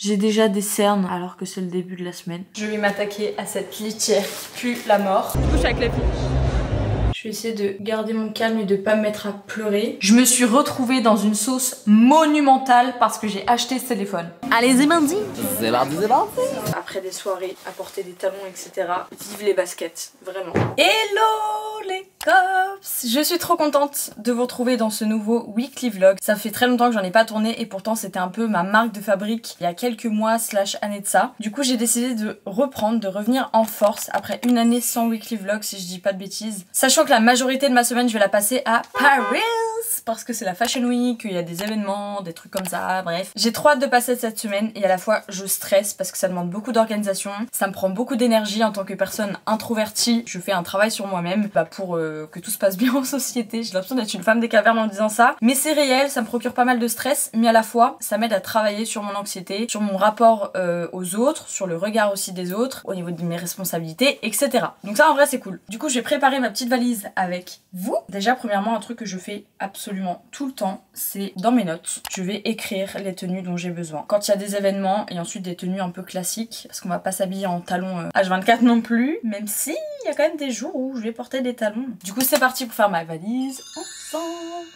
J'ai déjà des cernes alors que c'est le début de la semaine. Je vais m'attaquer à cette litière qui pue la mort. Je couche avec la fille. Je vais essayer de garder mon calme et de pas me mettre à pleurer. Je me suis retrouvée dans une sauce monumentale parce que j'ai acheté ce téléphone. Allez-y, Mandy C'est parti, c'est parti Après des soirées, à porter des talons, etc. Vive les baskets, vraiment. Hello les cops Je suis trop contente de vous retrouver dans ce nouveau weekly vlog. Ça fait très longtemps que j'en ai pas tourné et pourtant c'était un peu ma marque de fabrique il y a quelques mois slash années de ça. Du coup j'ai décidé de reprendre, de revenir en force après une année sans weekly vlog si je dis pas de bêtises. Sachant que la majorité de ma semaine je vais la passer à Paris parce que c'est la Fashion Week, il y a des événements, des trucs comme ça, bref. J'ai trop hâte de passer cette semaine et à la fois je stresse parce que ça demande beaucoup d'organisation, ça me prend beaucoup d'énergie en tant que personne introvertie, je fais un travail sur moi-même bah, pour euh, que tout se passe bien en société. J'ai l'impression d'être une femme des cavernes en disant ça, mais c'est réel, ça me procure pas mal de stress, mais à la fois ça m'aide à travailler sur mon anxiété, sur mon rapport euh, aux autres, sur le regard aussi des autres, au niveau de mes responsabilités, etc. Donc ça en vrai c'est cool. Du coup je vais préparer ma petite valise avec vous. Déjà premièrement un truc que je fais absolument tout le temps, c'est dans mes notes. Je vais écrire les tenues dont j'ai besoin. Quand il y a des événements et ensuite des tenues un peu classiques, parce qu'on va pas s'habiller en talons H24 euh, non plus, même si il y a quand même des jours où je vais porter des talons. Du coup c'est parti pour faire ma valise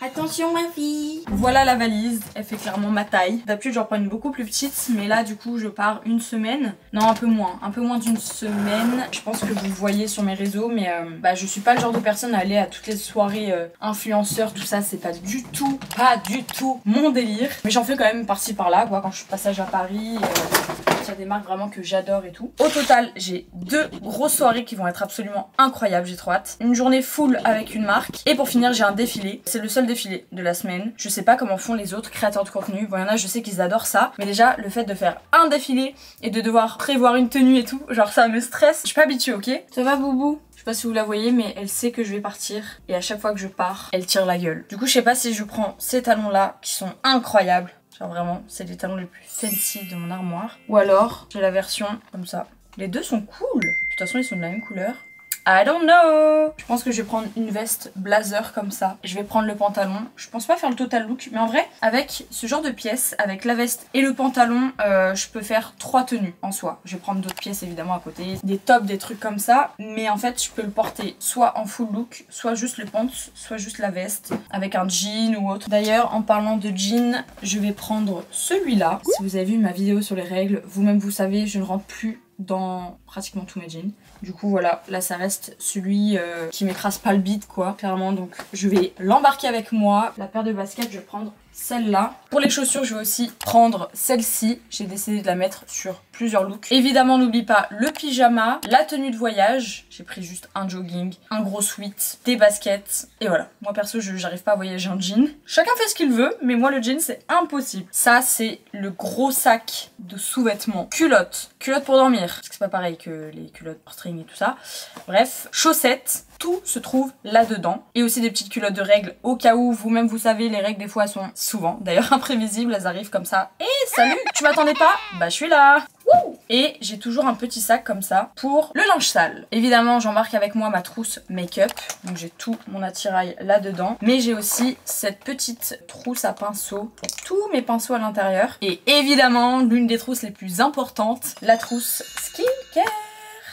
Attention ma fille Voilà la valise, elle fait clairement ma taille. D'habitude j'en prends une beaucoup plus petite, mais là du coup je pars une semaine. Non un peu moins, un peu moins d'une semaine. Je pense que vous voyez sur mes réseaux, mais euh, bah, je suis pas le genre de personne à aller à toutes les soirées euh, influenceurs, tout ça, c'est pas du tout, pas du tout mon délire. Mais j'en fais quand même par-ci par-là, quoi, quand je suis passage à Paris. Euh, il y a des marques vraiment que j'adore et tout. Au total, j'ai deux grosses soirées qui vont être absolument incroyables, j'ai trop hâte. Une journée full avec une marque. Et pour finir, j'ai un défilé. C'est le seul défilé de la semaine. Je sais pas comment font les autres créateurs de contenu. Bon, il y en a, je sais qu'ils adorent ça. Mais déjà, le fait de faire un défilé et de devoir prévoir une tenue et tout, genre ça me stresse. Je suis pas habituée, ok? Ça va, Boubou? Je sais pas si vous la voyez, mais elle sait que je vais partir. Et à chaque fois que je pars, elle tire la gueule. Du coup, je sais pas si je prends ces talons là, qui sont incroyables. Genre vraiment, c'est les talons les plus fancy de mon armoire. Ou alors, j'ai la version comme ça. Les deux sont cool. De toute façon, ils sont de la même couleur. I don't know Je pense que je vais prendre une veste blazer comme ça. Je vais prendre le pantalon. Je pense pas faire le total look, mais en vrai, avec ce genre de pièces, avec la veste et le pantalon, euh, je peux faire trois tenues en soi. Je vais prendre d'autres pièces évidemment à côté, des tops, des trucs comme ça. Mais en fait, je peux le porter soit en full look, soit juste le pants, soit juste la veste, avec un jean ou autre. D'ailleurs, en parlant de jean, je vais prendre celui-là. Si vous avez vu ma vidéo sur les règles, vous-même vous savez, je ne rentre plus dans pratiquement tous mes jeans. Du coup voilà, là ça reste celui euh, qui m'écrase pas le bide quoi, clairement. Donc je vais l'embarquer avec moi. La paire de baskets, je vais prendre celle-là. Pour les chaussures, je vais aussi prendre celle-ci. J'ai décidé de la mettre sur plusieurs looks. Évidemment, n'oublie pas le pyjama, la tenue de voyage. J'ai pris juste un jogging, un gros sweat, des baskets. Et voilà. Moi, perso, je j'arrive pas à voyager en jean. Chacun fait ce qu'il veut, mais moi, le jean, c'est impossible. Ça, c'est le gros sac de sous-vêtements. Culotte. Culotte pour dormir. Parce que c'est pas pareil que les culottes pour string et tout ça. Bref. Chaussettes tout se trouve là-dedans. Et aussi des petites culottes de règles au cas où vous-même vous savez, les règles des fois sont souvent d'ailleurs imprévisibles, elles arrivent comme ça. Et salut, tu m'attendais pas? Bah je suis là et j'ai toujours un petit sac comme ça pour le linge sale. Évidemment, j'embarque avec moi ma trousse make-up. Donc j'ai tout mon attirail là-dedans. Mais j'ai aussi cette petite trousse à pinceaux. Tous mes pinceaux à l'intérieur. Et évidemment, l'une des trousses les plus importantes, la trousse skincare.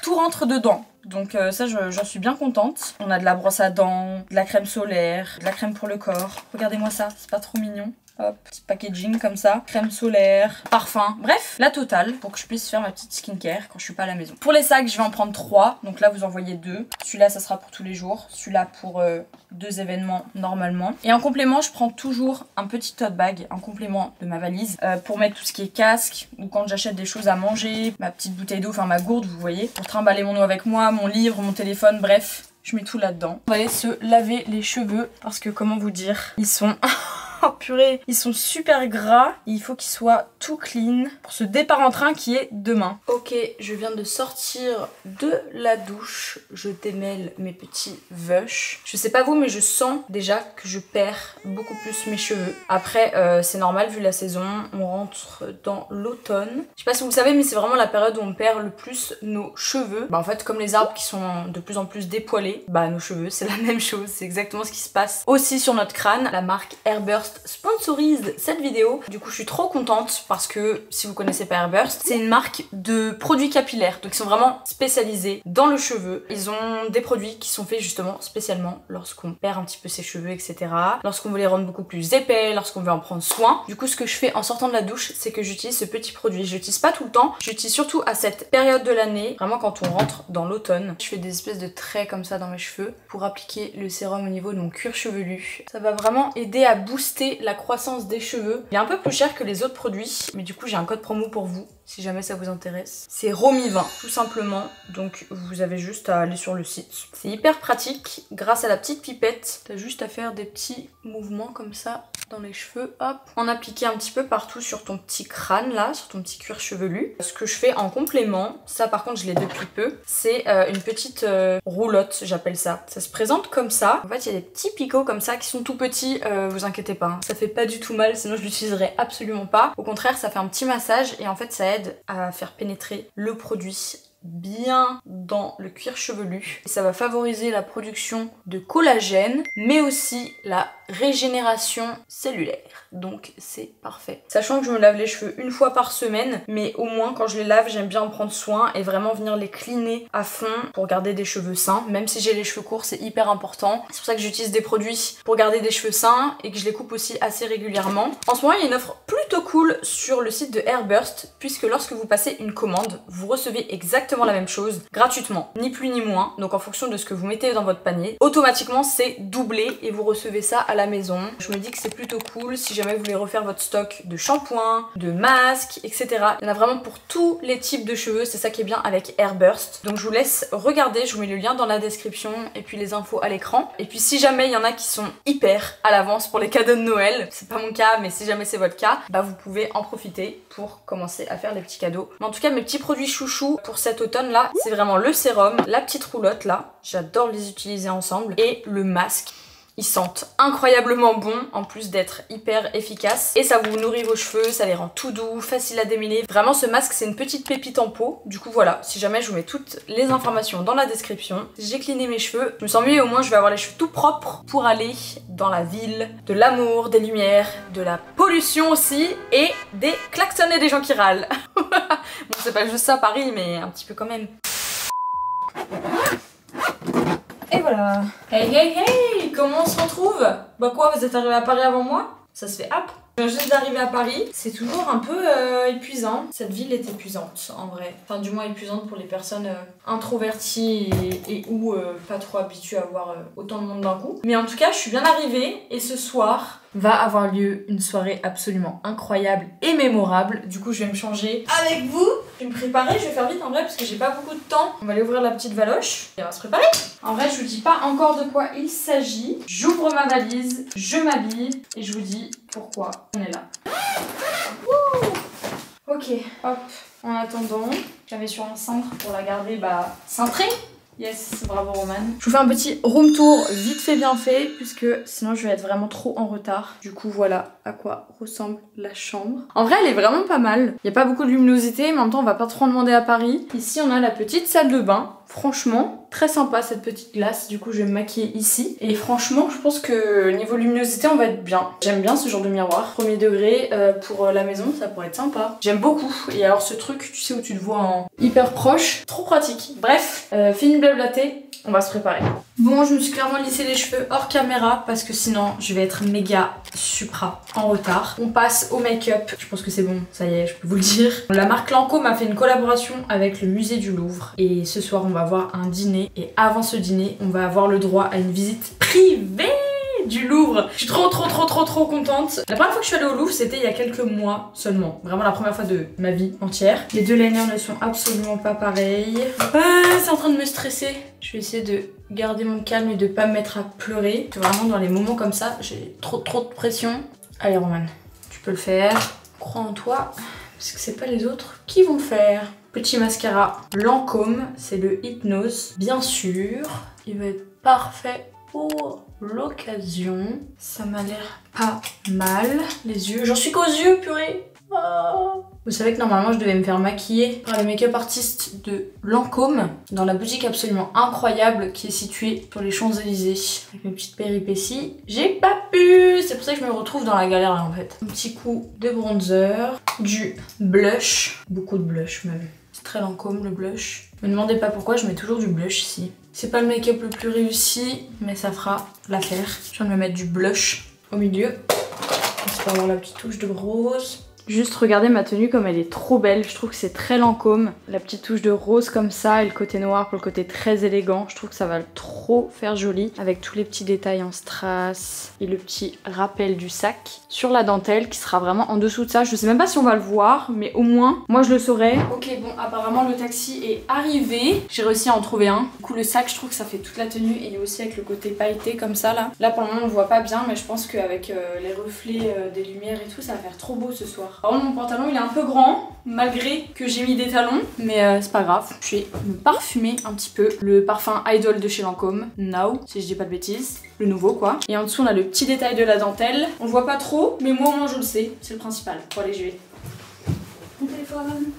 Tout rentre dedans. Donc euh, ça, j'en suis bien contente. On a de la brosse à dents, de la crème solaire, de la crème pour le corps. Regardez-moi ça, c'est pas trop mignon. Hop, petit packaging comme ça. Crème solaire, parfum. Bref, la totale pour que je puisse faire ma petite skincare quand je suis pas à la maison. Pour les sacs, je vais en prendre trois. Donc là, vous en voyez deux. Celui-là, ça sera pour tous les jours. Celui-là pour euh, deux événements normalement. Et en complément, je prends toujours un petit tote bag, en complément de ma valise, euh, pour mettre tout ce qui est casque ou quand j'achète des choses à manger, ma petite bouteille d'eau, enfin ma gourde, vous voyez, pour trimballer mon eau avec moi, mon livre, mon téléphone, bref. Je mets tout là-dedans. On va aller se laver les cheveux parce que comment vous dire, ils sont... Oh purée, ils sont super gras. Il faut qu'ils soient tout clean pour ce départ en train qui est demain. Ok, je viens de sortir de la douche. Je démêle mes petits vush. Je sais pas vous, mais je sens déjà que je perds beaucoup plus mes cheveux. Après, euh, c'est normal vu la saison. On rentre dans l'automne. Je sais pas si vous savez, mais c'est vraiment la période où on perd le plus nos cheveux. Bah en fait, comme les arbres qui sont de plus en plus dépoilés, bah nos cheveux, c'est la même chose. C'est exactement ce qui se passe aussi sur notre crâne. La marque Airburst Sponsorise cette vidéo. Du coup, je suis trop contente parce que si vous connaissez pas Airburst, c'est une marque de produits capillaires. Donc, ils sont vraiment spécialisés dans le cheveu. Ils ont des produits qui sont faits justement spécialement lorsqu'on perd un petit peu ses cheveux, etc. Lorsqu'on veut les rendre beaucoup plus épais, lorsqu'on veut en prendre soin. Du coup, ce que je fais en sortant de la douche, c'est que j'utilise ce petit produit. Je l'utilise pas tout le temps. J'utilise surtout à cette période de l'année, vraiment quand on rentre dans l'automne. Je fais des espèces de traits comme ça dans mes cheveux pour appliquer le sérum au niveau de mon cuir chevelu. Ça va vraiment aider à booster la croissance des cheveux. Il est un peu plus cher que les autres produits, mais du coup j'ai un code promo pour vous si jamais ça vous intéresse. C'est Romi20 tout simplement, donc vous avez juste à aller sur le site. C'est hyper pratique, grâce à la petite pipette, t'as juste à faire des petits mouvements comme ça dans les cheveux, hop, en appliquer un petit peu partout sur ton petit crâne là, sur ton petit cuir chevelu. Ce que je fais en complément, ça par contre je l'ai depuis peu, c'est euh, une petite euh, roulotte, j'appelle ça. Ça se présente comme ça. En fait, il y a des petits picots comme ça qui sont tout petits, euh, vous inquiétez pas, hein. ça fait pas du tout mal, sinon je l'utiliserai absolument pas. Au contraire, ça fait un petit massage et en fait ça aide à faire pénétrer le produit bien dans le cuir chevelu. ça va favoriser la production de collagène, mais aussi la régénération cellulaire. Donc c'est parfait. Sachant que je me lave les cheveux une fois par semaine, mais au moins quand je les lave, j'aime bien en prendre soin et vraiment venir les cleaner à fond pour garder des cheveux sains. Même si j'ai les cheveux courts, c'est hyper important. C'est pour ça que j'utilise des produits pour garder des cheveux sains et que je les coupe aussi assez régulièrement. En ce moment, il y a une offre plutôt cool sur le site de Airburst, puisque lorsque vous passez une commande, vous recevez exactement la même chose gratuitement, ni plus ni moins. Donc en fonction de ce que vous mettez dans votre panier, automatiquement c'est doublé et vous recevez ça à la maison. Je me dis que c'est plutôt cool si jamais vous voulez refaire votre stock de shampoing, de masques, etc. Il y en a vraiment pour tous les types de cheveux, c'est ça qui est bien avec Airburst. Donc je vous laisse regarder, je vous mets le lien dans la description et puis les infos à l'écran. Et puis si jamais il y en a qui sont hyper à l'avance pour les cadeaux de Noël, c'est pas mon cas, mais si jamais c'est votre cas, bah vous pouvez en profiter pour commencer à faire les petits cadeaux. Mais en tout cas, mes petits produits chouchous pour cet automne là, c'est vraiment le sérum, la petite roulotte là, j'adore les utiliser ensemble, et le masque. Ils sentent incroyablement bon en plus d'être hyper efficaces et ça vous nourrit vos cheveux, ça les rend tout doux, facile à démêler. Vraiment ce masque c'est une petite pépite en peau. Du coup voilà, si jamais je vous mets toutes les informations dans la description. J'ai cliné mes cheveux, je me sens mieux au moins je vais avoir les cheveux tout propres pour aller dans la ville de l'amour, des lumières, de la pollution aussi et des klaxons des gens qui râlent. bon c'est pas juste ça Paris mais un petit peu quand même. Et voilà. Hey hey hey Comment on se retrouve? Bah quoi, vous êtes arrivé à Paris avant moi? Ça se fait hop je viens juste d'arriver à Paris, c'est toujours un peu euh, épuisant. Cette ville est épuisante en vrai. Enfin du moins épuisante pour les personnes euh, introverties et, ou euh, pas trop habituées à voir autant de monde d'un coup. Mais en tout cas je suis bien arrivée et ce soir va avoir lieu une soirée absolument incroyable et mémorable. Du coup je vais me changer avec vous. Je vais me préparer, je vais faire vite en vrai parce que j'ai pas beaucoup de temps. On va aller ouvrir la petite valoche et on va se préparer. En vrai je vous dis pas encore de quoi il s'agit. J'ouvre ma valise, je m'habille et je vous dis pourquoi on est là. ok, hop. En attendant, j'avais sur un cintre pour la garder bah, cintrée. Yes, bravo Roman. Je vous fais un petit room tour vite fait bien fait puisque sinon je vais être vraiment trop en retard. Du coup voilà à quoi ressemble la chambre. En vrai elle est vraiment pas mal. Il n'y a pas beaucoup de luminosité mais en même on va pas trop en demander à Paris. Ici on a la petite salle de bain. Franchement, très sympa cette petite glace. Du coup, je vais me maquiller ici. Et franchement, je pense que niveau luminosité, on va être bien. J'aime bien ce genre de miroir. Premier degré euh, pour la maison, ça pourrait être sympa. J'aime beaucoup. Et alors ce truc, tu sais où tu te vois en hyper proche, trop pratique. Bref, euh, fini de blablater on va se préparer. Bon, je me suis clairement lissé les cheveux hors caméra parce que sinon je vais être méga supra en retard. On passe au make-up. Je pense que c'est bon, ça y est, je peux vous le dire. La marque Lancôme a fait une collaboration avec le musée du Louvre et ce soir on va avoir un dîner et avant ce dîner on va avoir le droit à une visite privée du Louvre. Je suis trop trop trop trop trop contente. La première fois que je suis allée au Louvre, c'était il y a quelques mois seulement. Vraiment la première fois de ma vie entière. Les deux liners ne sont absolument pas pareils. Ah, c'est en train de me stresser. Je vais essayer de garder mon calme et de pas me mettre à pleurer. Vraiment dans les moments comme ça, j'ai trop trop de pression. Allez Roman, tu peux le faire. Crois en toi. Parce que c'est pas les autres qui vont faire. Petit mascara Lancôme, c'est le Hypnose. Bien sûr, il va être parfait pour l'occasion. Ça m'a l'air pas mal, les yeux. J'en suis qu'aux yeux, purée Oh. Vous savez que normalement je devais me faire maquiller par le make-up artiste de Lancôme dans la boutique absolument incroyable qui est située sur les Champs-Élysées avec mes petites péripéties. J'ai pas pu C'est pour ça que je me retrouve dans la galère là en fait. Un petit coup de bronzer, du blush, beaucoup de blush même. C'est très Lancôme le blush. Me demandez pas pourquoi je mets toujours du blush ici. C'est pas le make-up le plus réussi mais ça fera l'affaire. Je viens de me mettre du blush au milieu. C'est avoir la petite touche de rose. Juste regardez ma tenue comme elle est trop belle, je trouve que c'est très Lancôme. La petite touche de rose comme ça et le côté noir pour le côté très élégant. Je trouve que ça va trop faire joli avec tous les petits détails en strass et le petit rappel du sac sur la dentelle qui sera vraiment en dessous de ça. Je sais même pas si on va le voir mais au moins moi je le saurai. Ok bon apparemment le taxi est arrivé. J'ai réussi à en trouver un. Du coup le sac je trouve que ça fait toute la tenue et aussi avec le côté pailleté comme ça là. Là pour le moment on le voit pas bien mais je pense qu'avec euh, les reflets euh, des lumières et tout ça va faire trop beau ce soir. Par contre, mon pantalon il est un peu grand, malgré que j'ai mis des talons, mais euh, c'est pas grave. Je vais me parfumer un petit peu. Le parfum Idol de chez Lancôme, Now, si je dis pas de bêtises. Le nouveau quoi. Et en dessous on a le petit détail de la dentelle. On le voit pas trop, mais moi au moins je le sais. C'est le principal. Bon allez, j'y vais. Mon téléphone.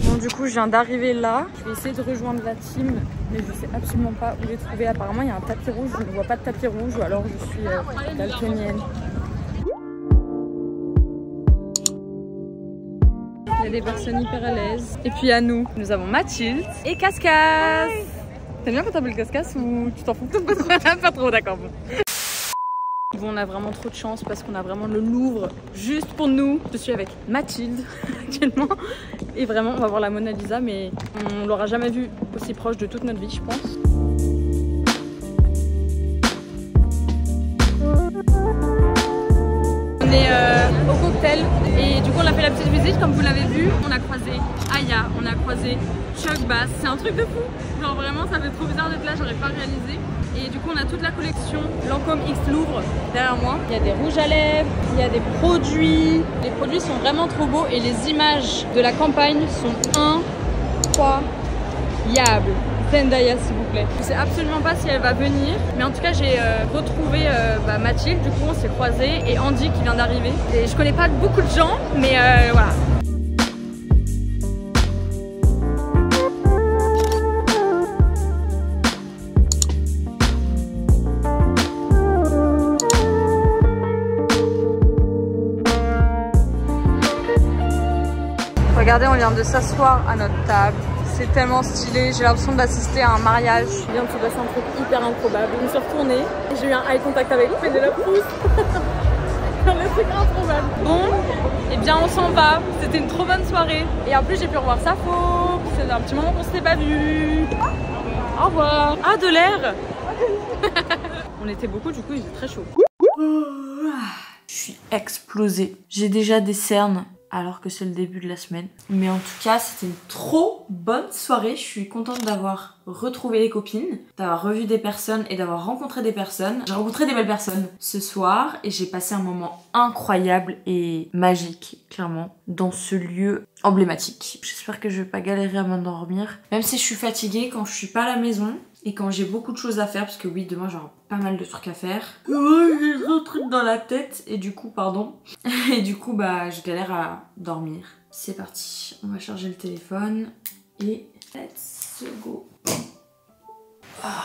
Bon du coup je viens d'arriver là, je vais essayer de rejoindre la team mais je sais absolument pas où les trouver. Apparemment il y a un tapis rouge, je ne vois pas de tapis rouge ou alors je suis euh, daltonienne. Il y a des personnes hyper à l'aise. Et puis à nous, nous avons Mathilde et Cascas. T'aimes bien quand t'appelles Cascas ou tu t'en fous? Pas trop Pas trop, d'accord. Bon, on a vraiment trop de chance parce qu'on a vraiment le Louvre juste pour nous. Je suis avec Mathilde actuellement et vraiment on va voir la Mona Lisa mais on l'aura jamais vue aussi proche de toute notre vie je pense. On est euh, et du coup on a fait la petite visite comme vous l'avez vu. On a croisé Aya, on a croisé Chuck Bass. C'est un truc de fou. Genre vraiment ça fait trop bizarre d'être là, j'aurais pas réalisé. Et du coup on a toute la collection Lancôme X Louvre derrière moi. Il y a des rouges à lèvres, il y a des produits. Les produits sont vraiment trop beaux et les images de la campagne sont incroyables. Zendaya s'il vous plaît. Je sais absolument pas si elle va venir, mais en tout cas j'ai euh, retrouvé euh, bah, Mathilde, du coup on s'est croisés, et Andy qui vient d'arriver. Et je connais pas beaucoup de gens, mais euh, voilà. Regardez, on vient de s'asseoir à notre table. C'est tellement stylé, j'ai l'impression d'assister à un mariage. Je viens de se passer un truc hyper improbable. Je me suis retournée, j'ai eu un eye contact avec Pénélope Pousse. un truc improbable. Bon, et eh bien on s'en va. C'était une trop bonne soirée. Et en plus j'ai pu revoir Safo. C'est un petit moment qu'on s'était pas vu. Au revoir. Ah de l'air On était beaucoup du coup il était très chaud. Je suis explosée. J'ai déjà des cernes alors que c'est le début de la semaine. Mais en tout cas, c'était une trop bonne soirée. Je suis contente d'avoir retrouvé les copines, d'avoir revu des personnes et d'avoir rencontré des personnes. J'ai rencontré des belles personnes ce soir et j'ai passé un moment incroyable et magique, clairement, dans ce lieu emblématique. J'espère que je vais pas galérer à m'endormir. Même si je suis fatiguée quand je suis pas à la maison, et quand j'ai beaucoup de choses à faire, parce que oui, demain j'aurai pas mal de trucs à faire. J'ai trop de trucs dans la tête et du coup, pardon. Et du coup, bah, je galère à dormir. C'est parti, on va charger le téléphone et let's go. Ah.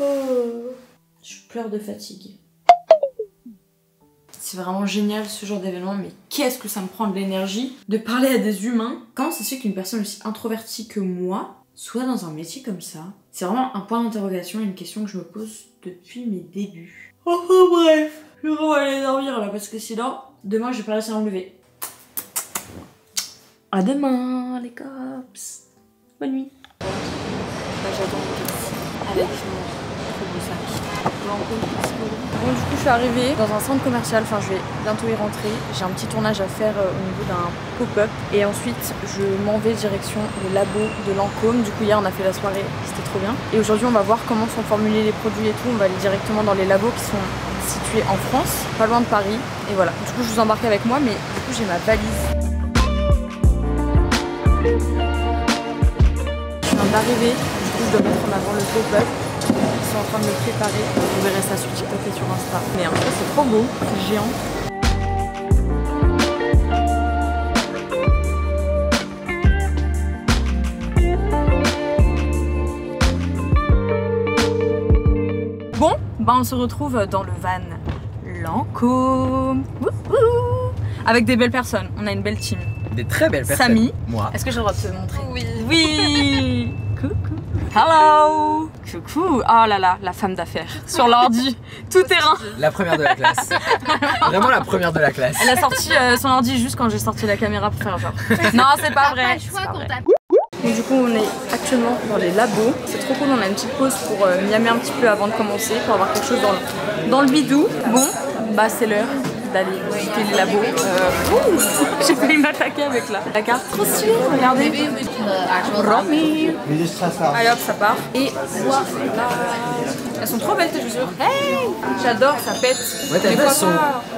Oh. Je pleure de fatigue. C'est vraiment génial ce genre d'événement, mais qu'est-ce que ça me prend de l'énergie de parler à des humains? Comment ça se fait qu'une personne aussi introvertie que moi soit dans un métier comme ça C'est vraiment un point d'interrogation et une question que je me pose depuis mes débuts. Enfin bref, je vais vraiment aller dormir là parce que sinon, demain je vais pas réussir à me lever. À demain les cops Bonne nuit j'attends avec mon sac. Bon, du coup, je suis arrivée dans un centre commercial. Enfin, je vais bientôt y rentrer. J'ai un petit tournage à faire euh, au niveau d'un pop-up. Et ensuite, je m'en vais direction le labo de Lancôme. Du coup, hier, on a fait la soirée. C'était trop bien. Et aujourd'hui, on va voir comment sont formulés les produits et tout. On va aller directement dans les labos qui sont situés en France, pas loin de Paris. Et voilà. Du coup, je vous embarque avec moi. Mais du coup, j'ai ma valise. Je viens d'arriver. Du coup, je dois mettre en avant le pop-up en train de me préparer. Vous verrez ça sur TikTok et sur Insta. Mais en fait, c'est trop beau, c'est géant. Bon, bah on se retrouve dans le van Lancôme. Avec des belles personnes, on a une belle team. Des très belles personnes. Samy, moi. Est-ce que j'ai le droit de te montrer? Oui. Oui. Coucou. Hello. Coucou Oh là là, la femme d'affaires. Sur l'ordi, tout terrain. La première de la classe. Vraiment la première de la classe. Elle a sorti euh, son ordi juste quand j'ai sorti la caméra pour faire genre. Non, c'est pas vrai. c'est pas vrai. Donc du coup on est actuellement dans les labos. C'est trop cool, on a une petite pause pour euh, miamer un petit peu avant de commencer, pour avoir quelque chose dans le, dans le bidou. Bon, bah c'est l'heure d'aller visiter les labos. Euh, J'ai failli m'attaquer avec la, la carte. Trop stylé, regardez. Romy. Allez hop, ça part. Et voilà. Elles sont trop belles tes chaussures. Hey J'adore, ça pète. Ouais, t'as vu, elles sont,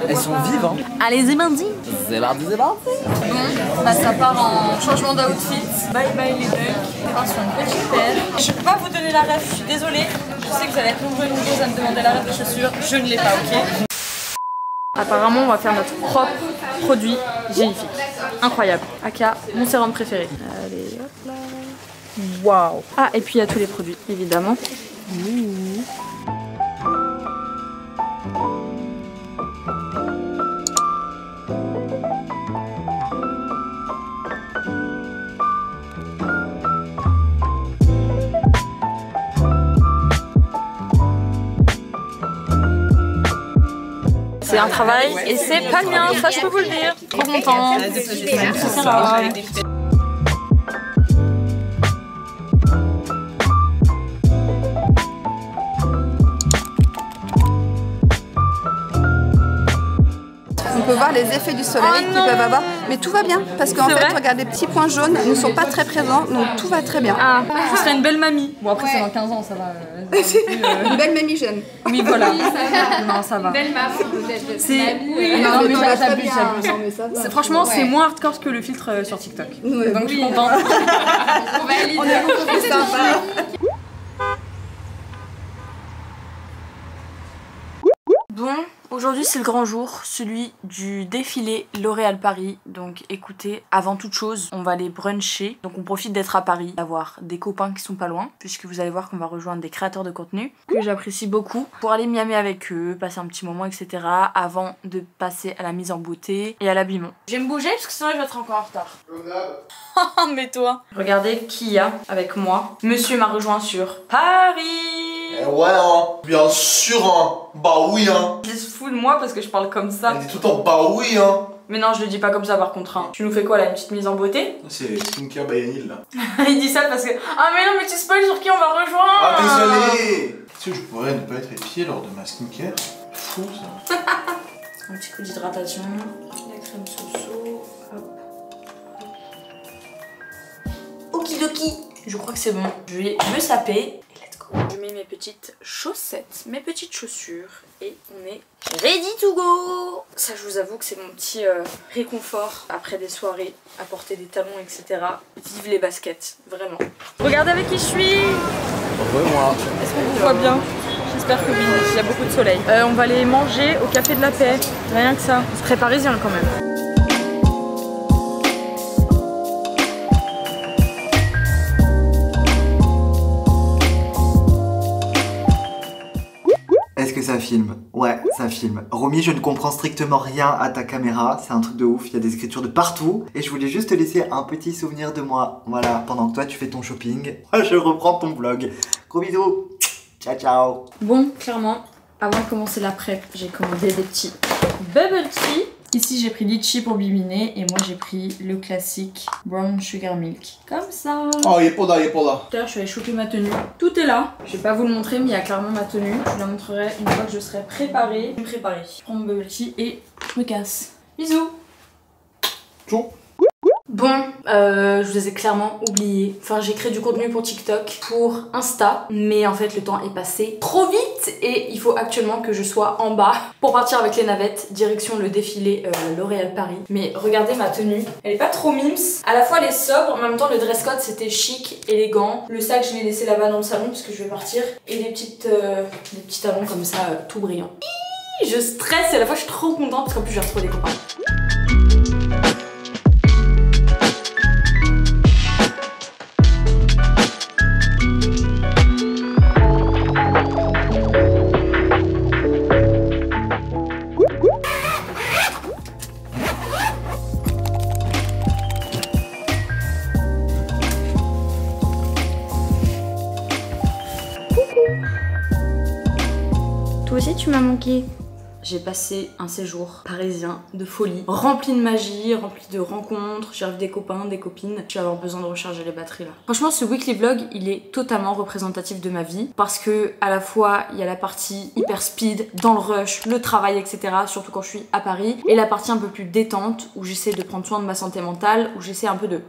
elles sont vivantes. Allez, Mandy. C'est mardi, c'est mardi. Bon, bah ça part en changement d'outfit. Bye bye les dunks. On sur une petite paire. Je peux pas vous donner la ref, je suis désolée. Je sais que vous allez être nombreux et nombreuses à me demander la ref de chaussures. Je ne l'ai pas, ok? Apparemment, on va faire notre propre produit gélifique. Incroyable. Aka, mon sérum préféré. Allez, hop là. Waouh. Ah, et puis il y a tous les produits, évidemment. C'est un travail et c'est pas le mien, ça je peux vous le dire. Trop content. Les effets du soleil Oh qu'ils peuvent avoir, mais tout va bien parce qu'en fait, vrai regarde, les petits points jaunes ne sont pas très présents, donc tout va très bien. Ah, je serais une belle mamie. Bon après c'est dans 15 ans, ça va. euh, ça va plus, euh, Une belle mamie jeune. Oui voilà. Non ça va. Belle maman, peut-être. C'est Oui, non, mais va. Non, mais ça va. Franchement, c'est Ouais. moins hardcore que le filtre euh, sur TikTok. Ouais, Donc je suis oui. contente. On. On est beaucoup plus sympa. Bon, aujourd'hui c'est le grand jour, celui du défilé L'Oréal Paris. Donc écoutez, avant toute chose, on va aller bruncher. Donc on profite d'être à Paris, d'avoir des copains qui sont pas loin, puisque vous allez voir qu'on va rejoindre des créateurs de contenu que j'apprécie beaucoup pour aller miamer avec eux, passer un petit moment, etc. avant de passer à la mise en beauté et à l'habillement. Je vais me bouger parce que sinon je vais être encore en retard. Mais toi Regardez qui y a avec moi. Monsieur m'a rejoint sur Paris Eh ouais, hein. Bien sûr, hein. Bah oui, hein. Il se fout de moi parce que je parle comme ça. Elle dit tout le temps bah oui, hein. Mais non, je le dis pas comme ça par contre. hein. Tu nous fais quoi là Une petite mise en beauté? C'est Skincare by Yanil, là. Il dit ça parce que. Ah, mais non, mais tu spoil sur qui on va rejoindre? Ah, désolé Est-ce que je pourrais ne pas être épié lors de ma skincare Fou, ça. Un petit coup d'hydratation. La crème Soso. Hop. Okidoki Je crois que c'est bon. Je vais me saper. Je mets mes petites chaussettes, mes petites chaussures et on est ready to go Ça, je vous avoue que c'est mon petit euh, réconfort après des soirées à porter des talons, etc. Vive les baskets, vraiment. Regardez avec qui je suis Re-moi. Est-ce qu'on vous voit bien? J'espère que oui, il y a beaucoup de soleil. Euh, on va aller manger au Café de la Paix. Rien que ça. C'est très parisien quand même. Ça filme Ouais, ça filme. Romy, je ne comprends strictement rien à ta caméra. C'est un truc de ouf. Il y a des écritures de partout. Et je voulais juste te laisser un petit souvenir de moi. Voilà, pendant que toi tu fais ton shopping, je reprends ton vlog. Gros bisous. Ciao, ciao. Bon, clairement, avant de commencer la prep, j'ai commandé des petits bubble tea. Ici, j'ai pris litchi pour biminer et moi, j'ai pris le classique brown sugar milk. Comme ça. Oh, il est pas là, il est pas là. Tout à l'heure, je suis allée choper ma tenue. Tout est là. Je vais pas vous le montrer, mais il y a clairement ma tenue. Je vous la montrerai une fois que je serai préparée. Je vais me préparer. Je prends mon bubble tea et je me casse. Bisous. Tchou. Bon, euh, je vous ai clairement oublié. Enfin, j'ai créé du contenu pour TikTok, pour Insta, mais en fait, le temps est passé trop vite et il faut actuellement que je sois en bas pour partir avec les navettes, direction le défilé euh, L'Oréal Paris. Mais regardez ma tenue, elle est pas trop mims. À la fois, elle est sobre, en même temps, le dress code c'était chic, élégant. Le sac, je l'ai laissé là-bas dans le salon parce que je vais partir. Et des petites, euh, des petits talons comme ça, tout brillants. Je stresse et à la fois, je suis trop contente parce qu'en plus, j'ai retrouvé des copains. J'ai passé un séjour parisien de folie, rempli de magie, rempli de rencontres, j'ai revu des copains, des copines. Je vais avoir besoin de recharger les batteries là. Franchement, ce weekly vlog, il est totalement représentatif de ma vie parce que à la fois il y a la partie hyper speed, dans le rush, le travail, etc. Surtout quand je suis à Paris, et la partie un peu plus détente où j'essaie de prendre soin de ma santé mentale, où j'essaie un peu de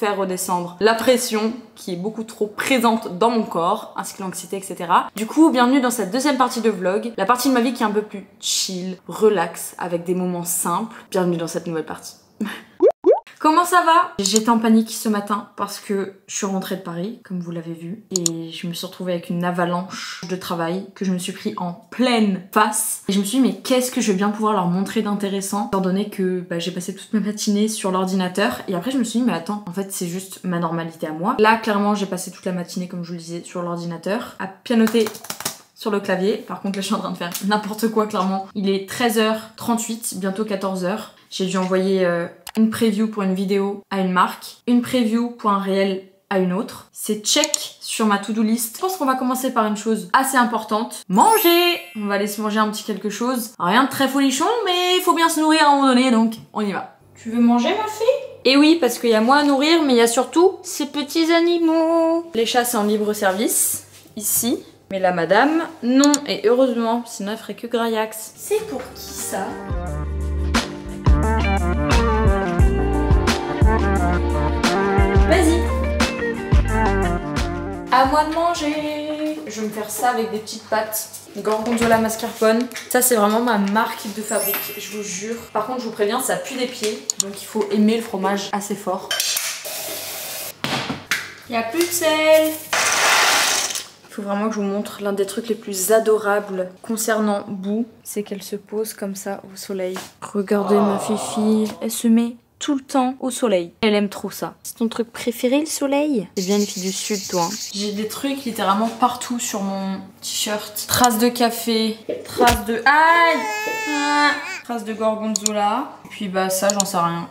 faire redescendre la pression qui est beaucoup trop présente dans mon corps, ainsi que l'anxiété, etc. Du coup, bienvenue dans cette deuxième partie de vlog, la partie de ma vie qui est un peu plus chill, relax, avec des moments simples. Bienvenue dans cette nouvelle partie. Comment ça va? J'étais en panique ce matin parce que je suis rentrée de Paris, comme vous l'avez vu, et je me suis retrouvée avec une avalanche de travail que je me suis pris en pleine face. Et je me suis dit, mais qu'est-ce que je vais bien pouvoir leur montrer d'intéressant, étant donné que bah, j'ai passé toute ma matinée sur l'ordinateur. Et après, je me suis dit, mais attends, en fait, c'est juste ma normalité à moi. Là, clairement, j'ai passé toute la matinée, comme je vous le disais, sur l'ordinateur, à pianoter sur le clavier. Par contre, là, je suis en train de faire n'importe quoi, clairement. Il est 13h38, bientôt 14h. J'ai dû envoyer euh, une preview pour une vidéo à une marque, une preview pour un réel à une autre. C'est check sur ma to-do list. Je pense qu'on va commencer par une chose assez importante. Manger On va aller se manger un petit quelque chose. Rien de très folichon, mais il faut bien se nourrir à un moment donné, donc on y va. Tu veux manger, ma fille? Et oui, parce qu'il y a moi à nourrir, mais il y a surtout ces petits animaux. Les chats, c'est en libre service, ici. Mais la madame, non. Et heureusement, sinon elle ferait que graillax. C'est pour qui ça? À moi de manger. Je vais me faire ça avec des petites pâtes. Gorgonzola mascarpone. Ça, c'est vraiment ma marque de fabrique, je vous jure. Par contre, je vous préviens, ça pue des pieds. Donc, il faut aimer le fromage assez fort. Il n'y a plus de sel. Il faut vraiment que je vous montre l'un des trucs les plus adorables concernant Bou. C'est qu'elle se pose comme ça au soleil. Regardez ma fifi, elle se met tout le temps au soleil. Elle aime trop ça. C'est ton truc préféré le soleil? C'est bien les filles du sud toi. hein. J'ai des trucs littéralement partout sur mon t-shirt. Traces de café, traces de... Aïe Ah Traces de gorgonzola. Et puis bah ça j'en sais rien.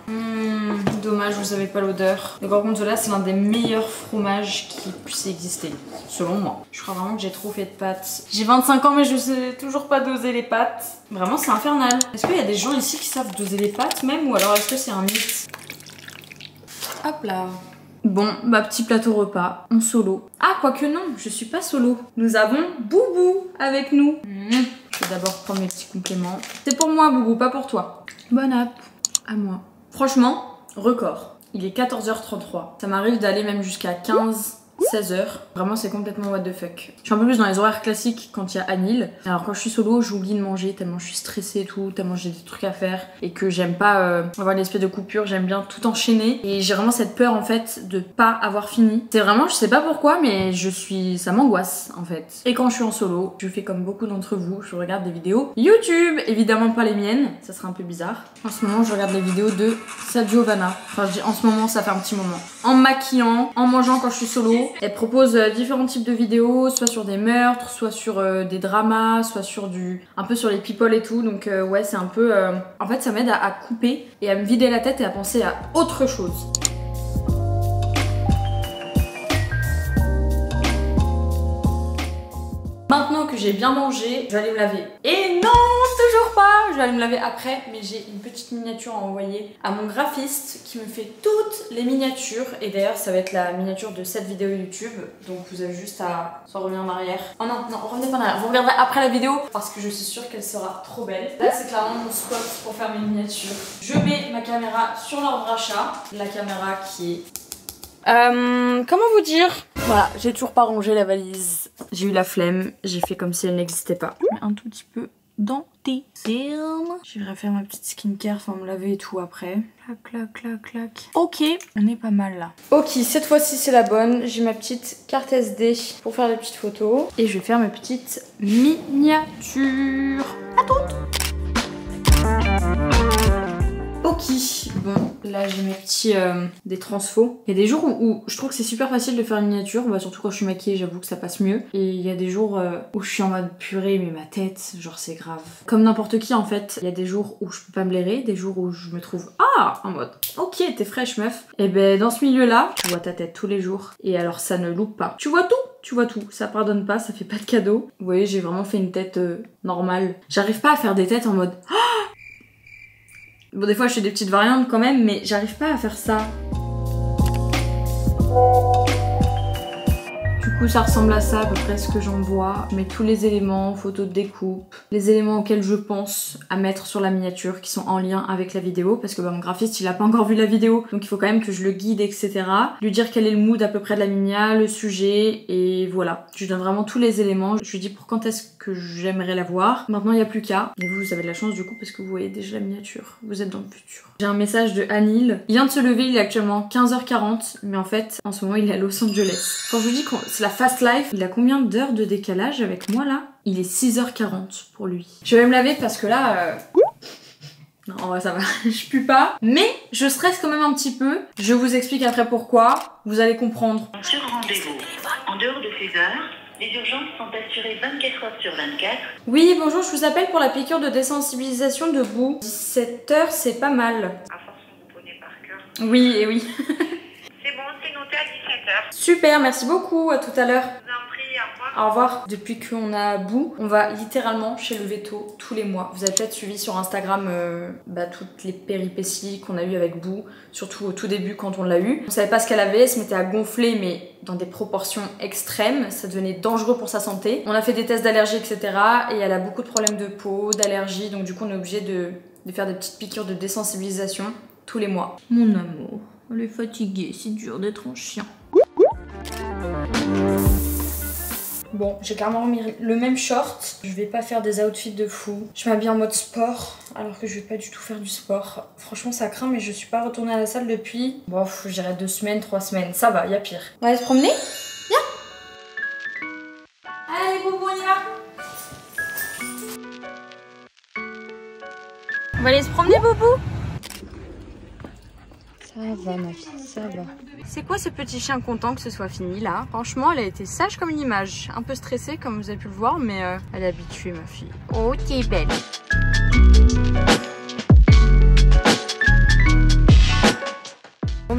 Dommage vous avez pas l'odeur. Le gorgonzola c'est l'un des meilleurs fromages qui puisse exister. Selon moi. Je crois vraiment que j'ai trop fait de pâtes. J'ai 25 ans mais je sais toujours pas doser les pâtes. Vraiment c'est infernal. Est-ce qu'il y a des gens ici qui savent doser les pâtes même ou alors est-ce que c'est un mythe? Hop là. Bon, bah petit plateau repas en solo. Ah, quoique non, je suis pas solo. Nous avons Boubou avec nous. Mmh. Je vais d'abord prendre mes petits compléments. C'est pour moi, Boubou, pas pour toi. Bon app. À moi. Franchement, record. Il est 14h33. Ça m'arrive d'aller même jusqu'à 15. 16h. Vraiment, c'est complètement what the fuck. Je suis un peu plus dans les horaires classiques quand il y a Anil. Alors, quand je suis solo, j'oublie de manger tellement je suis stressée et tout, tellement j'ai des trucs à faire et que j'aime pas euh, avoir une espèce de coupure. J'aime bien tout enchaîner et j'ai vraiment cette peur en fait de pas avoir fini. C'est vraiment, je sais pas pourquoi, mais je suis. Ça m'angoisse en fait. Et quand je suis en solo, je fais comme beaucoup d'entre vous, je regarde des vidéos YouTube, évidemment pas les miennes, ça serait un peu bizarre. En ce moment, je regarde les vidéos de Sadio Vanna. Enfin, je dis en ce moment, ça fait un petit moment. En maquillant, en mangeant quand je suis solo. Elle propose euh, différents types de vidéos, soit sur des meurtres, soit sur euh, des dramas, soit sur du. un peu sur les people et tout. Donc, euh, ouais, c'est un peu. En fait, ça m'aide à couper et à me vider la tête et à penser à autre chose. J'ai bien mangé, je vais aller me laver. Et non, toujours pas Je vais aller me laver après, mais j'ai une petite miniature à envoyer à mon graphiste qui me fait toutes les miniatures. Et d'ailleurs, ça va être la miniature de cette vidéo YouTube. Donc vous avez juste à soit revenir en arrière. Oh non, non, revenez pas en arrière. Vous regarderez après la vidéo parce que je suis sûre qu'elle sera trop belle. Là, c'est clairement mon spot pour faire mes miniatures. Je mets ma caméra sur l'ordre d'achat. La caméra qui est euh, comment vous dire? Voilà, j'ai toujours pas rangé la valise. J'ai eu la flemme, j'ai fait comme si elle n'existait pas. Un tout petit peu dans tes cernes. Je vais faire ma petite skincare, enfin me laver et tout après. Clac, clac, clac, clac. Ok, on est pas mal là. Ok, cette fois-ci c'est la bonne. J'ai ma petite carte SD pour faire les petites photos. Et je vais faire mes petites miniatures. À toutes Bon, là j'ai mes petits euh, des transfos. Il y a des jours où, je trouve que c'est super facile de faire une miniature, bah, surtout quand je suis maquillée, j'avoue que ça passe mieux. Et il y a des jours euh, où je suis en mode purée, mais ma tête, genre c'est grave. Comme n'importe qui en fait, il y a des jours où je peux pas me blairer, des jours où je me trouve ah en mode ok, t'es fraîche meuf. Et ben dans ce milieu-là, tu vois ta tête tous les jours. Et alors ça ne loupe pas. Tu vois tout tu vois tout. Ça pardonne pas, ça fait pas de cadeau. Vous voyez, j'ai vraiment fait une tête euh, normale. J'arrive pas à faire des têtes en mode... Ah bon, des fois, je fais des petites variantes quand même, mais j'arrive pas à faire ça. Coup, ça ressemble à ça à peu près ce que j'en vois. Je mets tous les éléments, photos de découpe, les éléments auxquels je pense à mettre sur la miniature qui sont en lien avec la vidéo parce que bah, mon graphiste il a pas encore vu la vidéo donc il faut quand même que je le guide etc. Lui dire quel est le mood à peu près de la minia, le sujet et voilà. Je lui donne vraiment tous les éléments. Je lui dis pour quand est-ce que j'aimerais la voir? Maintenant il n'y a plus qu'à. Et vous, vous avez de la chance du coup parce que vous voyez déjà la miniature. Vous êtes dans le futur. J'ai un message de Anil. Il vient de se lever, il est actuellement 15h40 mais en fait en ce moment il est à Los Angeles. Quand je vous dis que c'est la fast life, il a combien d'heures de décalage avec moi là? Il est 6h40 pour lui. Je vais me laver parce que là... euh, Non, ça va. je pue pas. Mais je stresse quand même un petit peu. Je vous explique après pourquoi. Vous allez comprendre. Sur rendez-vous. En dehors de ces heures, les urgences sont assurées 24 heures sur 24. Oui, bonjour, je vous appelle pour la piqûre de désensibilisation de boue. 17h, c'est pas mal. À force, vous prenez par cœur. Oui, et oui. C'est bon, c'est noté à 17h. Super, merci beaucoup. À tout à l'heure. Je vous en prie, au revoir. Au revoir. Depuis qu'on a Bou, on va littéralement chez le veto tous les mois. Vous avez peut-être suivi sur Instagram euh, bah, toutes les péripéties qu'on a eues avec Bou, surtout au tout début quand on l'a eu. On savait pas ce qu'elle avait, elle se mettait à gonfler, mais dans des proportions extrêmes. Ça devenait dangereux pour sa santé. On a fait des tests d'allergie, etc. Et elle a beaucoup de problèmes de peau, d'allergie, donc du coup on est obligé de, de faire des petites piqûres de désensibilisation tous les mois. Mon amour, elle est fatiguée, c'est dur d'être un chien. Bon, j'ai clairement remis le même short. Je vais pas faire des outfits de fou. Je m'habille en mode sport, alors que je vais pas du tout faire du sport. Franchement, ça craint, mais je suis pas retournée à la salle depuis. Bon, j'irai deux semaines, trois semaines. Ça va, y a pire. On va aller se promener? Viens Allez, Boubou, on y va On va aller se promener, Boubou? Ça va ma fille, ça va. C'est quoi ce petit chien content que ce soit fini là? Franchement, elle a été sage comme une image. Un peu stressée comme vous avez pu le voir, mais euh, elle est habituée ma fille. Oh, t'es belle.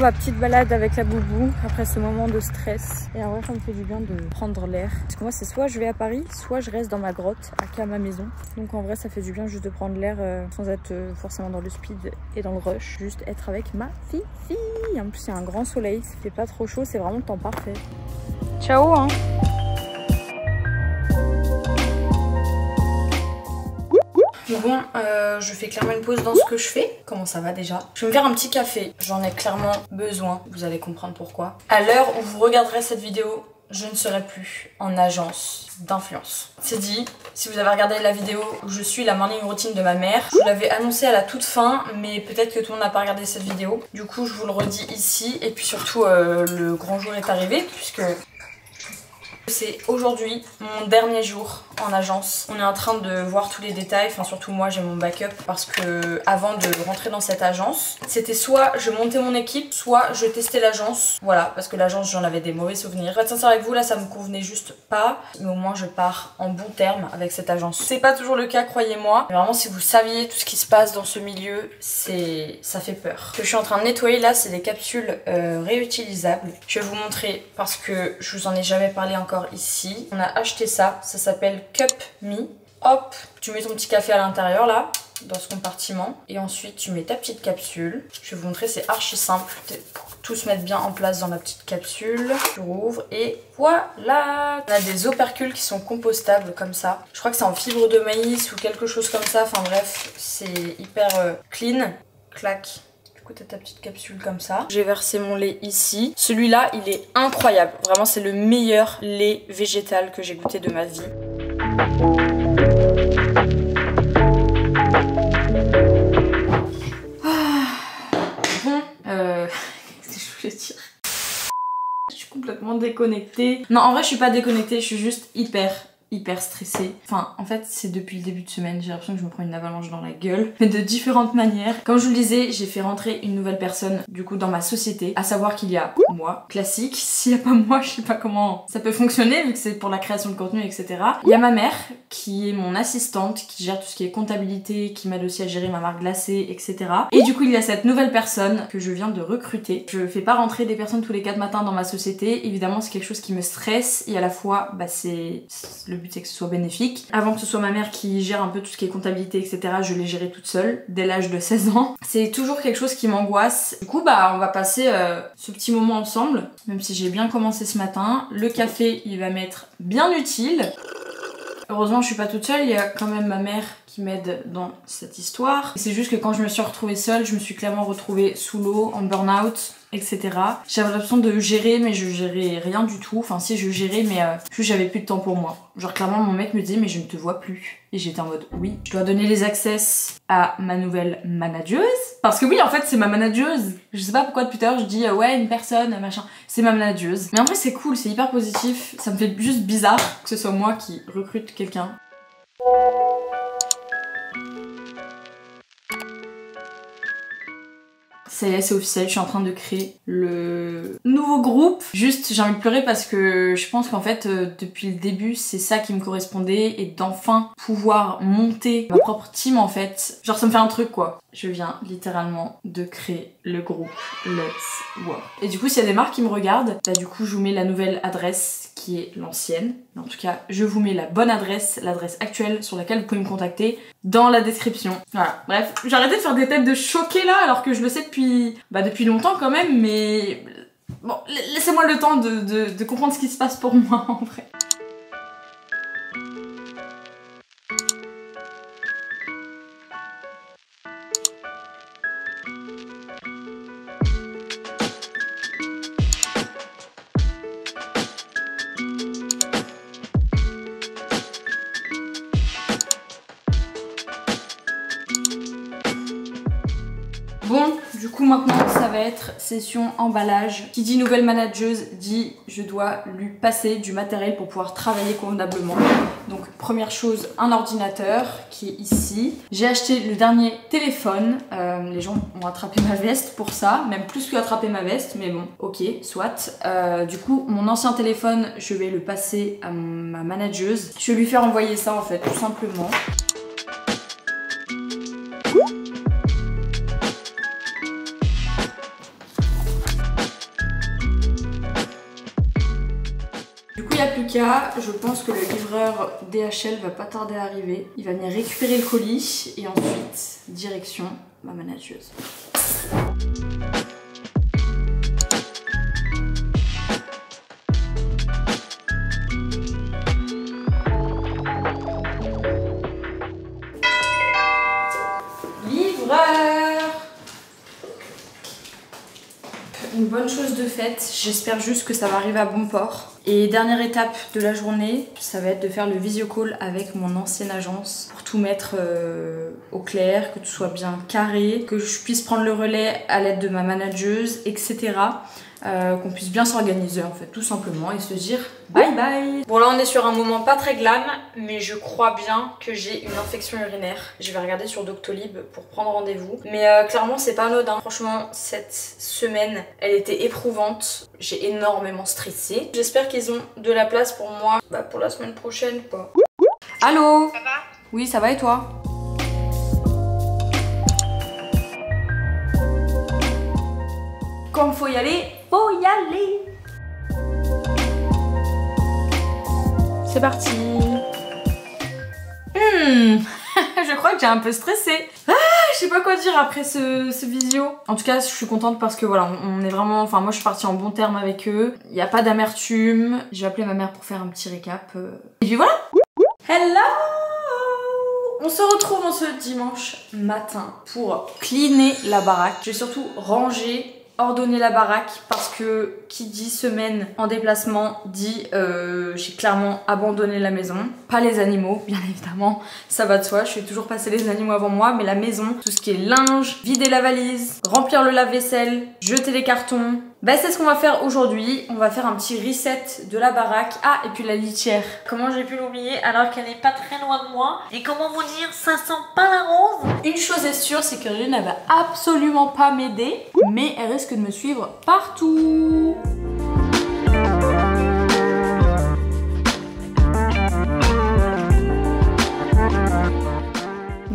Bah petite balade avec la boubou après ce moment de stress. Et en vrai ça me fait du bien de prendre l'air. Parce que moi c'est soit je vais à Paris, soit je reste dans ma grotte à ma maison. Donc en vrai ça fait du bien juste de prendre l'air euh, sans être euh, forcément dans le speed et dans le rush. Juste être avec ma fille. En plus il y a un grand soleil, ça fait pas trop chaud, c'est vraiment le temps parfait. Ciao hein Bon, euh, je fais clairement une pause dans ce que je fais. Comment ça va déjà? Je vais me faire un petit café. J'en ai clairement besoin. Vous allez comprendre pourquoi. À l'heure où vous regarderez cette vidéo, je ne serai plus en agence d'influence. C'est dit, si vous avez regardé la vidéo je suis la morning routine de ma mère, je vous l'avais annoncé à la toute fin, mais peut-être que tout le monde n'a pas regardé cette vidéo. Du coup, je vous le redis ici, et puis surtout, euh, le grand jour est arrivé, puisque c'est aujourd'hui mon dernier jour en agence. On est en train de voir tous les détails, enfin surtout moi j'ai mon backup parce que avant de rentrer dans cette agence, c'était soit je montais mon équipe, soit je testais l'agence. Voilà, parce que l'agence j'en avais des mauvais souvenirs. Pour être sincère avec vous, là ça me convenait juste pas, mais au moins je pars en bon terme avec cette agence. C'est pas toujours le cas, croyez-moi. Vraiment si vous saviez tout ce qui se passe dans ce milieu, ça fait peur. Ce que je suis en train de nettoyer là, c'est des capsules euh, réutilisables. Je vais vous montrer parce que je vous en ai jamais parlé encore ici. On a acheté ça, ça s'appelle Cup Me. Hop, tu mets ton petit café à l'intérieur là, dans ce compartiment. Et ensuite tu mets ta petite capsule. Je vais vous montrer, c'est archi simple pour tout se mettre bien en place dans la petite capsule. Tu rouvres et voilà On a des opercules qui sont compostables comme ça. Je crois que c'est en fibre de maïs ou quelque chose comme ça. Enfin bref, c'est hyper euh, clean. Clac coup, t'as ta petite capsule comme ça. J'ai versé mon lait ici. Celui-là, il est incroyable. Vraiment, c'est le meilleur lait végétal que j'ai goûté de ma vie. Ah. Euh... Qu'est-ce que je voulais dire? Je suis complètement déconnectée. Non, en vrai, je suis pas déconnectée. Je suis juste hyper hyper stressée. Enfin, en fait, c'est depuis le début de semaine, j'ai l'impression que je me prends une avalanche dans la gueule, mais de différentes manières. Comme je vous le disais, j'ai fait rentrer une nouvelle personne, du coup, dans ma société, à savoir qu'il y a moi, classique. S'il y a pas moi, je sais pas comment ça peut fonctionner vu que c'est pour la création de contenu, etc. Il y a ma mère qui est mon assistante, qui gère tout ce qui est comptabilité, qui m'aide aussi à gérer ma marque glacée, etc. Et du coup, il y a cette nouvelle personne que je viens de recruter. Je fais pas rentrer des personnes tous les 4 matins dans ma société. Évidemment, c'est quelque chose qui me stresse et à la fois, bah, c'est le but c'est que ce soit bénéfique. Avant que ce soit ma mère qui gère un peu tout ce qui est comptabilité, etc., je l'ai géré toute seule dès l'âge de 16 ans. C'est toujours quelque chose qui m'angoisse. Du coup, bah, on va passer euh, ce petit moment ensemble, même si j'ai bien commencé ce matin. Le café, il va m'être bien utile. Heureusement, je suis pas toute seule, il y a quand même ma mère qui m'aide dans cette histoire. C'est juste que quand je me suis retrouvée seule, je me suis clairement retrouvée sous l'eau, en burn-out, etc. J'avais l'impression de gérer, mais je gérais rien du tout. Enfin, si, je gérais, mais euh, juste j'avais plus de temps pour moi. Genre, clairement, mon mec me dit, mais je ne te vois plus. Et j'étais en mode, oui, je dois donner les access à ma nouvelle manageuse. Parce que oui, en fait, c'est ma manageuse. Je sais pas pourquoi depuis tout à l'heure je dis, euh, ouais, une personne, machin. C'est ma manageuse. Mais en vrai, c'est cool, c'est hyper positif. Ça me fait juste bizarre que ce soit moi qui recrute quelqu'un. Ça y est, c'est officiel, je suis en train de créer le nouveau groupe. Juste, j'ai envie de pleurer parce que je pense qu'en fait, euh, depuis le début, c'est ça qui me correspondait et d'enfin pouvoir monter ma propre team en fait. Genre, ça me fait un truc quoi. Je viens littéralement de créer le groupe Let's Work. Et du coup, s'il y a des marques qui me regardent, bah du coup, je vous mets la nouvelle adresse qui est l'ancienne. En tout cas, je vous mets la bonne adresse, l'adresse actuelle sur laquelle vous pouvez me contacter dans la description. Voilà. Bref, j'ai arrêté de faire des têtes de choqué là, alors que je le sais depuis, bah, depuis longtemps quand même, mais bon, laissez-moi le temps de comprendre ce qui se passe pour moi en vrai. Emballage. Qui dit nouvelle manageuse dit je dois lui passer du matériel pour pouvoir travailler convenablement. Donc première chose, un ordinateur qui est ici. J'ai acheté le dernier téléphone. Euh, les gens ont attrapé ma veste pour ça, même plus que attraper ma veste, mais bon, ok, soit. Euh, du coup, mon ancien téléphone, je vais le passer à ma manageuse. Je vais lui faire envoyer ça en fait, tout simplement. Je pense que le livreur DHL va pas tarder à arriver. Il va venir récupérer le colis et ensuite, direction ma manageuse. J'espère juste que ça va arriver à bon port. Et dernière étape de la journée, ça va être de faire le visio call avec mon ancienne agence pour tout mettre euh, au clair, que tout soit bien carré, que je puisse prendre le relais à l'aide de ma manageuse, etc. Euh, qu'on puisse bien s'organiser en fait, tout simplement, et se dire bye bye. Bon là on est sur un moment pas très glam, mais je crois bien que j'ai une infection urinaire. Je vais regarder sur Doctolib pour prendre rendez-vous. Mais euh, clairement c'est pas anodin. Franchement cette semaine elle était éprouvante. J'ai énormément stressé. J'espère qu'ils ont de la place pour moi bah, pour la semaine prochaine quoi. Allô Ça va? Oui ça va et toi? Comme faut y aller, faut y aller C'est parti Hmm Je crois que j'ai un peu stressé. Ah, je sais pas quoi dire après ce, ce visio. En tout cas, je suis contente parce que voilà, on, on est vraiment... Enfin, moi, je suis partie en bon terme avec eux. Il n'y a pas d'amertume. J'ai appelé ma mère pour faire un petit récap. euh. Et puis voilà Hello on se retrouve en ce dimanche matin pour cleaner la baraque. Je vais surtout ranger ordonner la baraque parce que qui dit semaine en déplacement dit euh, j'ai clairement abandonné la maison. Pas les animaux, bien évidemment, ça va de soi. Je fais toujours passer les animaux avant moi, mais la maison, tout ce qui est linge, vider la valise, remplir le lave-vaisselle, jeter les cartons. Bah c'est ce qu'on va faire aujourd'hui. On va faire un petit reset de la baraque. Ah, et puis la litière. Comment j'ai pu l'oublier alors qu'elle n'est pas très loin de moi Et comment vous dire, ça sent pas la rose Une chose est sûre, c'est que Rune, elle va absolument pas m'aider, mais elle risque que de me suivre partout.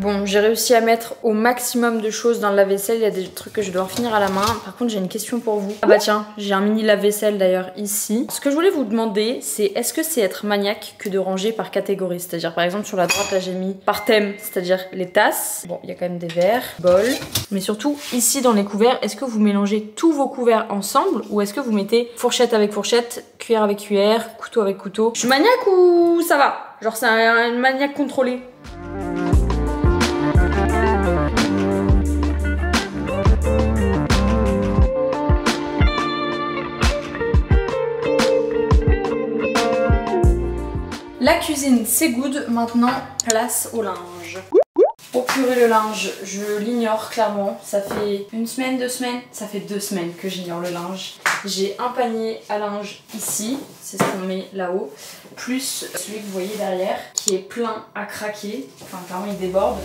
Bon, j'ai réussi à mettre au maximum de choses dans le lave-vaisselle. Il y a des trucs que je dois finir à la main. Par contre, j'ai une question pour vous. Ah bah tiens, j'ai un mini lave-vaisselle d'ailleurs ici. Ce que je voulais vous demander, c'est est-ce que c'est être maniaque que de ranger par catégorie? C'est-à-dire, par exemple, sur la droite, là, j'ai mis par thème, c'est-à-dire les tasses. Bon, il y a quand même des verres, bols. Mais surtout, ici, dans les couverts, est-ce que vous mélangez tous vos couverts ensemble ou est-ce que vous mettez fourchette avec fourchette, cuillère avec cuillère, couteau avec couteau? Je suis maniaque ou ça va? Genre, c'est un, maniaque contrôlée La cuisine, c'est good. Maintenant, place au linge. Pour purée le linge, je l'ignore clairement. Ça fait une semaine, deux semaines Ça fait deux semaines que j'ignore le linge. J'ai un panier à linge ici, c'est ce qu'on met là-haut, plus celui que vous voyez derrière, qui est plein à craquer. Enfin, clairement, il déborde.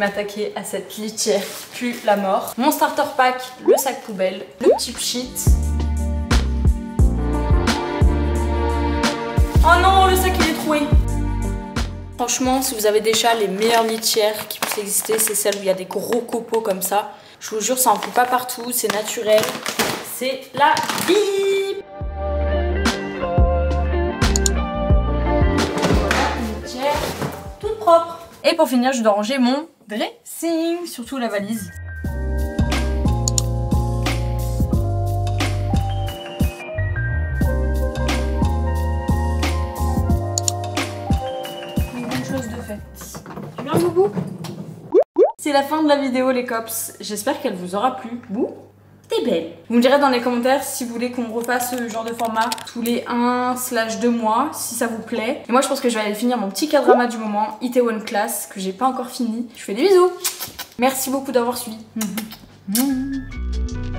M'attaquer à cette litière plus la mort. Mon starter pack, le sac poubelle, le petit sheet. Oh non, le sac il est troué. Franchement, si vous avez chats, les meilleures litières qui puissent exister, c'est celles où il y a des gros copeaux comme ça. Je vous jure, ça en fout pas partout, c'est naturel. C'est la vie toute propre. Et pour finir, je dois ranger mon dressing, surtout la valise. Une bonne chose de faite. Tu viens, C'est la fin de la vidéo, les cops. J'espère qu'elle vous aura plu. Bou T'es belle. Vous me direz dans les commentaires si vous voulez qu'on refasse ce genre de format tous les 1 slash 2 mois, si ça vous plaît. Et moi, je pense que je vais aller finir mon petit cadrama du moment, Itaewon Class, que j'ai pas encore fini. Je vous fais des bisous. Merci beaucoup d'avoir suivi.